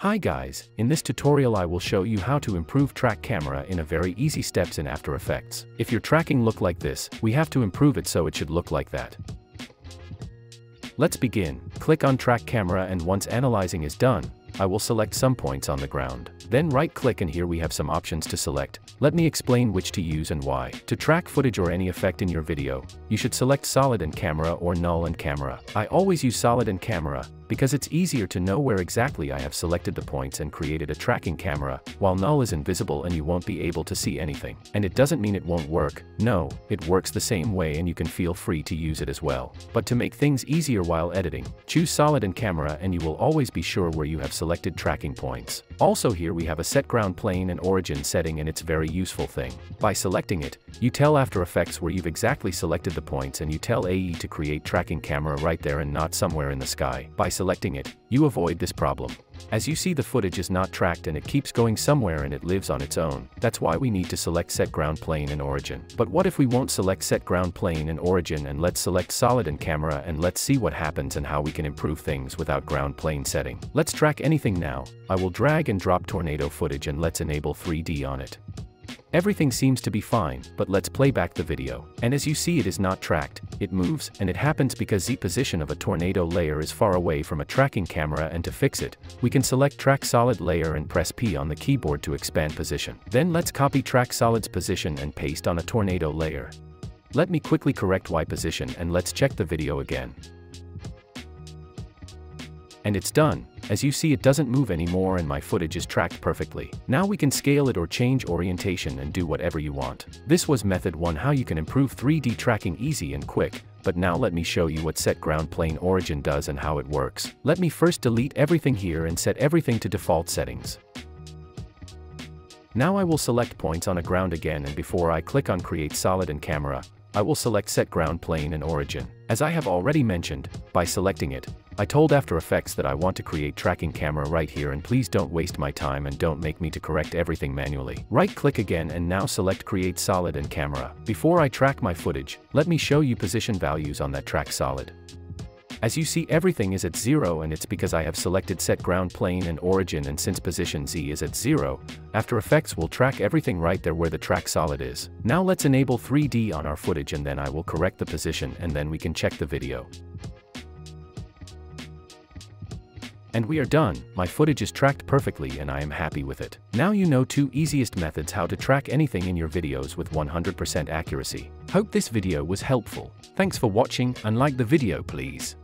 Hi guys, in this tutorial I will show you how to improve track camera in a very easy steps in After Effects. If your tracking look like this, we have to improve it so it should look like that. Let's begin, click on track camera and once analyzing is done, I will select some points on the ground. Then right click and here we have some options to select. Let me explain which to use and why. To track footage or any effect in your video, you should select solid and camera or null and camera. I always use solid and camera, because it's easier to know where exactly I have selected the points and created a tracking camera, while null is invisible and you won't be able to see anything. And it doesn't mean it won't work, no, it works the same way and you can feel free to use it as well. But to make things easier while editing, choose solid and camera and you will always be sure where you have selected tracking points. Also here we have a set ground plane and origin setting and it's very useful thing. By selecting it, you tell After Effects where you've exactly selected the points and you tell AE to create tracking camera right there and not somewhere in the sky. By selecting it, you avoid this problem. As you see the footage is not tracked and it keeps going somewhere and it lives on its own, that's why we need to select set ground plane and origin. But what if we won't select set ground plane and origin and let's select solid and camera and let's see what happens and how we can improve things without ground plane setting. Let's track anything now, I will drag and drop tornado footage and let's enable 3D on it. Everything seems to be fine, but let's play back the video. And as you see it is not tracked, it moves, and it happens because the position of a tornado layer is far away from a tracking camera and to fix it, we can select track solid layer and press P on the keyboard to expand position. Then let's copy track solid's position and paste on a tornado layer. Let me quickly correct Y position and let's check the video again. And it's done. As you see it doesn't move anymore and my footage is tracked perfectly. Now we can scale it or change orientation and do whatever you want. This was method 1 how you can improve 3D tracking easy and quick, but now let me show you what set ground plane origin does and how it works. Let me first delete everything here and set everything to default settings. Now I will select points on a ground again and before I click on create solid and camera, I will select set ground plane and origin. As I have already mentioned, by selecting it, I told After Effects that I want to create tracking camera right here and please don't waste my time and don't make me to correct everything manually. Right click again and now select create solid and camera. Before I track my footage, let me show you position values on that track solid. As you see everything is at 0 and it's because I have selected set ground plane and origin and since position Z is at 0, After Effects will track everything right there where the track solid is. Now let's enable 3D on our footage and then I will correct the position and then we can check the video. And we are done, my footage is tracked perfectly and I am happy with it. Now you know two easiest methods how to track anything in your videos with 100% accuracy. Hope this video was helpful. Thanks for watching and like the video please.